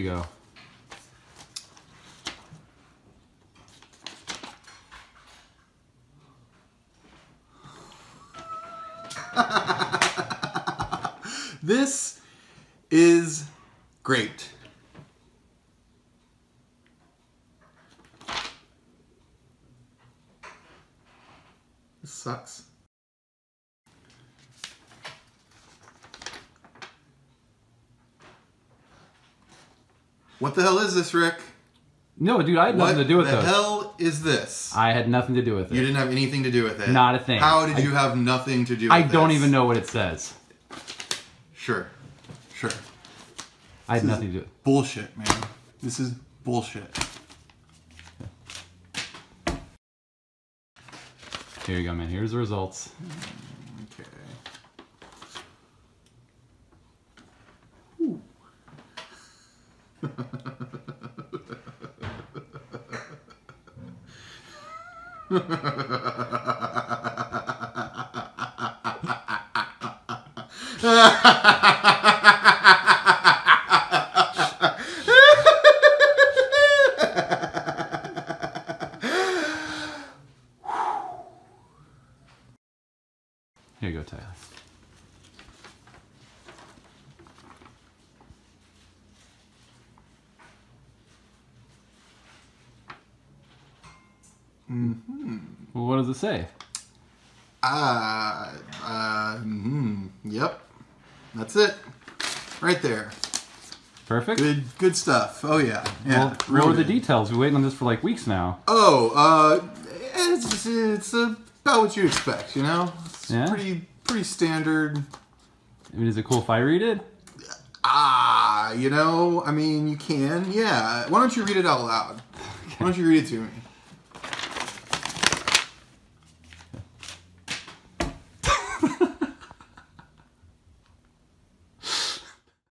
you go. This is great. This sucks. What the hell is this, Rick? No, dude, I had What nothing to do with it. What the those. hell is this? I had nothing to do with it. You didn't have anything to do with it. Not a thing. How did I- you have nothing to do with I don't this? even know what it says. Sure. Sure. I had This nothing to do with it. Bullshit, man. This is bullshit. Here you go, man. Here's the results. Okay. Here you go, Tyler. Mm-hmm. Well, what does it say? Ah, uh, mm, yep. That's it. Right there. Perfect. Good, good stuff. Oh yeah, yeah. Well, what real are the details? We're waiting on this for like weeks now. Oh, uh, it's it's about what you expect. You know, it's Yeah? pretty pretty standard. I mean, is it cool if I read it? Ah, you know, I mean, you can, yeah. Why don't you read it out loud? Why don't you read it to me?